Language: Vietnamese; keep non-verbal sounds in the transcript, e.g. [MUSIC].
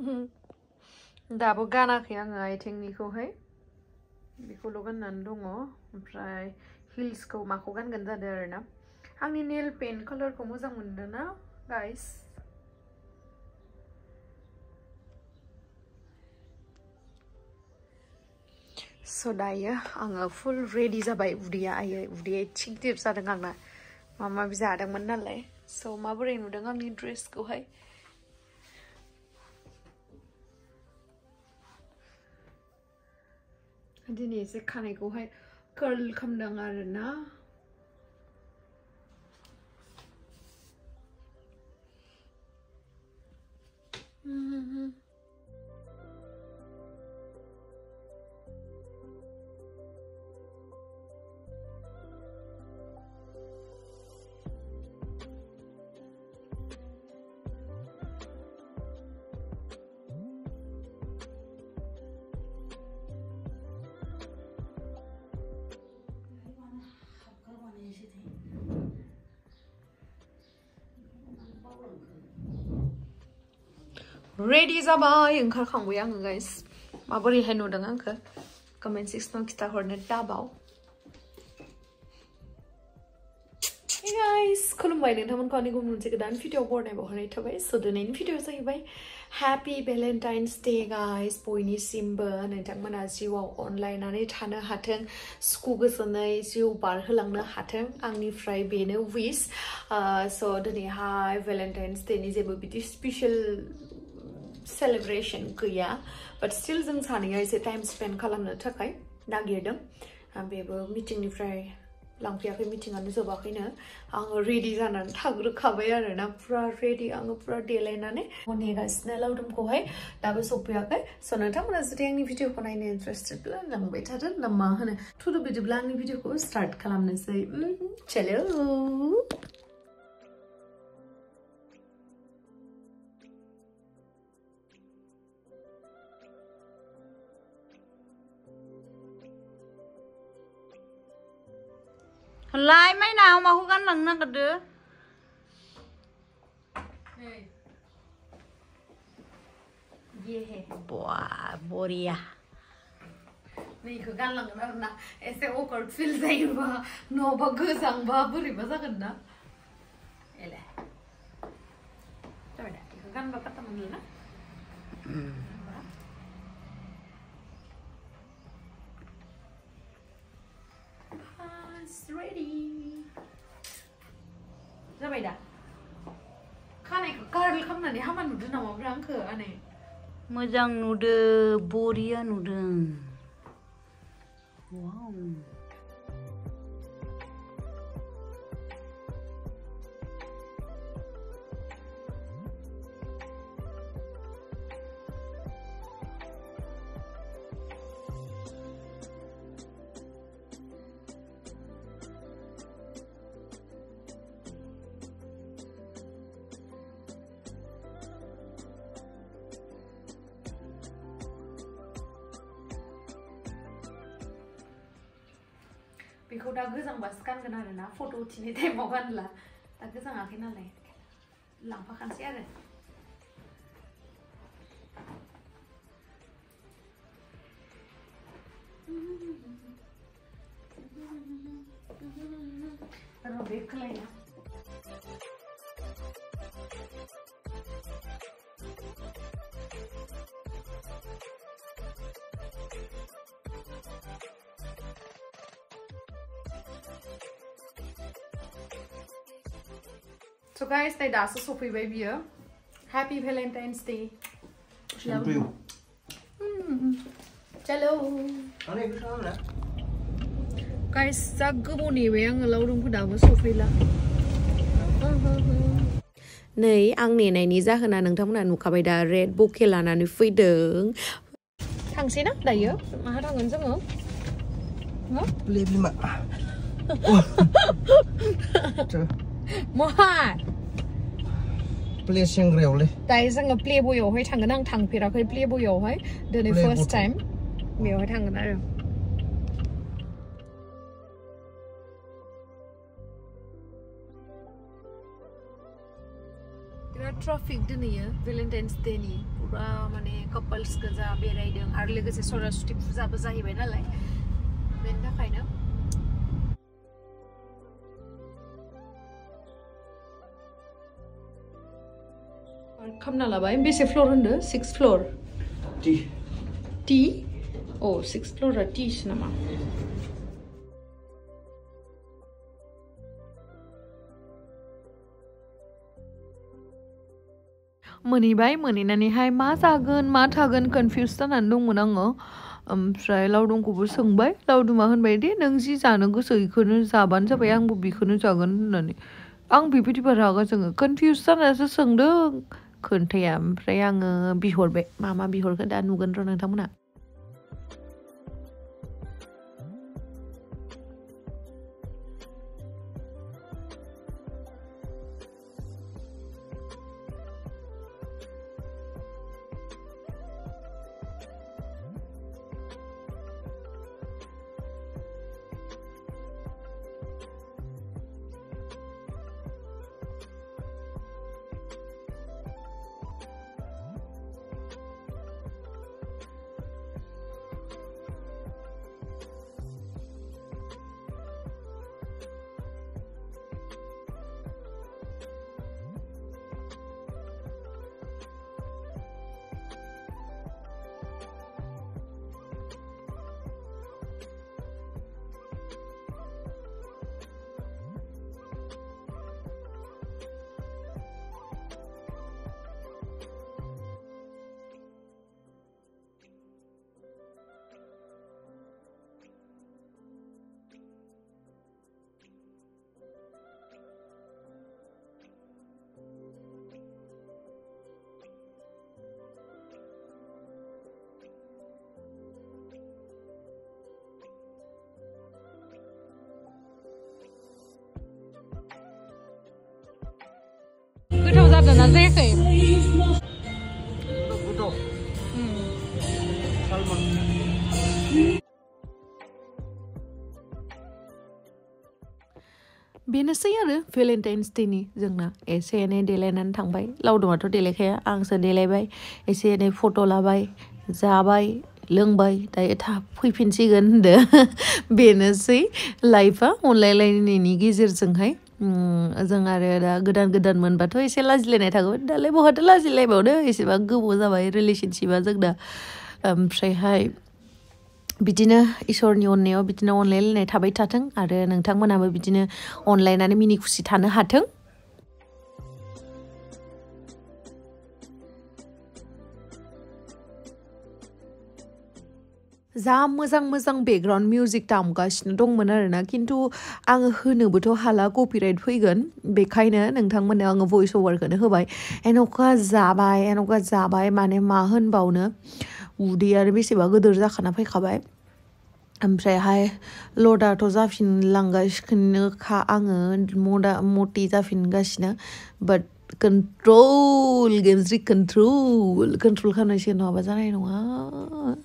दाबो गानाखै आङो आथिंनिखौहाय बेखौल' गाननानै दङ ओमफ्राय हिल्सखौ माखौ गानगोन जादों आरो ना आंनि नेल पेन कालारखौ मोजां मोनदों ना गाइस स' दायो आङो फुल रेडि जाबाय उदैया आयै उदैया थिग देब जादों आंना माबा माबि जादोंमोन नालाय स' माबोरै नुदों आंनि ड्रेसखौहाय dini se kanai ko hai curl kham dang ar na ready जाबाय ओंखारखांबाय आङो गाइस माबोरैहाय नुदों आंखौ कमेन्ट सेक्सनाव खिथाहरनो दाबाव गाइस खुलुमबाय नोंथांमोनखौ आंनि गुबुन मोनसे गोदान भिडिअ बरनाय बावहरनाय थाबाय स' दिनैनि भिडिअ जाहैबाय हेपि भेलेन्टाइन्स डे गाइस बयनिसिमबो नोंथांमोना जिउआव अनलायनानै थानो हाथों सुखु गोजोनै जिउ बारहोलांनो हाथों आंनिफ्राय बेनो विस स' uh, दिनैहाय भेलेन्टाइन्स डेनि जेबो बिदि स्पेसियेल सेलिब्रेशन गैया बाट स्टिल जों सानैया एसे टाइम स्पेन्ड खालामनो थाखाय नागिरदों बेबो मिटिंनिफ्राय लांफैयाखै मिटिङानो जोबाखैनो आङो रेडि जानानै थाग्रोखाबाय आरो ना फुरा रेडि आङो फुरा देलायनानै नेगासिनो लावदुमखौहाय दाबो सफैयाखै स' नोंथांमोना जुदि आंनि भिडिअखौ नायनो इन्टारेस्टेडब्ला नांबाय थादों ना मा होनो थुरु बिदिब्ला आंनि भिडिअखौ स्टार्ट खालामनोसै चलो lại mấy nào mà không gắn lần nào cả đứa Boah, Boria. नहीं खगन लगना ना ऐसे वो कर फिल सही हुआ नो बगु संभा बुरी बसा करना एले तो बेटा खगन बकता मनी ना It's ready. जाबाय दा खानायखौ कार्ल खालामनानै हामा नुदों नामाब्रा आंखौ आनै मोजां नुदो बरिया नुदों वाव बेखौ दा गोजां बासो गानगोन आरो ना फट' उथिनाय टाइमाव गानला दा गोजाङाखै नालाय लांफाखानोसै आरो रबे खोलायना So guys, đây đã số sụp về bia. Happy Valentine's Day. Love you. Hello. Hmm. Guys, sa gubo ni we ang lâu đúng cái đào sụp về là. Này, ăn nè này ní ra hơn là nâng thông là nụ cà bày đà red book kia là nà nụ phi đường. Thằng xin á, đầy á, mà hát ăn ngân giấc ngớm. Ngớm? Lê bì mạ. [LAUGHS] Trời. Mohai play sang rèo le tại rằng cái play bôi hơi thằng cái năng thằng phía đó cái play bôi hơi the first time miêu hơi thằng cái nào बिराद ट्राफिक दिनैयो भेलेन्टाइन्स डेनि पुरा माने कापल्स गोजा बेरायदों आरो लोगोसे सरस्वती फुजाबो जाहैबाय नालाय बेनि थाखायनो खालामना लाबाय बेसे फ्ल'र होन्दो सिक्स फ्ल'र टि अ सिक्स फ्ल'रा टिसो नामा मोनहैबाय मोनहैनानैहाय मा जागोन मा थागोन कनफिउस जानानै दंमोन आङो ओमफ्राय लावदुमखौबो सोंबाय लावदुमा होनबाय दे नों जि जानो गोसो बेखौनो जाबानो जाबाय आंबो बेखौनो जागोन होननानै आं बेबायदिबा रागा जोङो कनफिउस जानासो सोंदों คืนเทียมเรียงเงินบีโหดเบมามาบีหดขึ้นดานูกันรนึงทั้งหมดอ่ะ Enrique. बेनोसै आरो भेलेन्टाइन्स डेनि जोंना एसे एनै देलायनानै थांबाय लावदुमाथ' देलायखाया आंसो देलायबाय एसे एनै फट' लाबाय जाबाय लोंबाय दायो थाब फैफिनसिगोन होनदो बेनोसै लाइफआ अनलायलायनायनि गेजेरजोंहाय जों आरो दा गोदान गोदान मोनबाथ' एसे लाजिलायनाय थागौमोन दालाय बहाथो लाजिलायबावनो एसेबां गोबाव जाबाय रिलेसनशिपआ जोंना ओमफ्रायहाय बिदिनो इसोरनि अननायाव बिदिनो अनलायलायनाय थाबाय थाथों आरो नोंथांमोनहाबो बिदिनो अनलायनानै मिनि खुसि थानो हाथों जा मोजां मोजां बेकग्राउन्ड मिउजिक दामगासिनो दंमोन आरोना खिन्थु आङो होनोबोथ' हाला कपिराइट फैगोन बेखायनो नोंथांमोननो आङो भइस अभारखौनो होबाय एन'खा जाबाय एन'खा जाबाय माने मा होनबावनो उदै आरो बेसेबा गोदोर जाखाना फैखाबाय ओमफ्रायहाय लडाथ' जाफिनलांगासिनोखा आङो मदा मति जाफिनगासिनो बाट कन्ट्रल गेमस्रि कन्ट्रल कन्ट्रल खालामनांसिगोन नङाबा जानाय नङा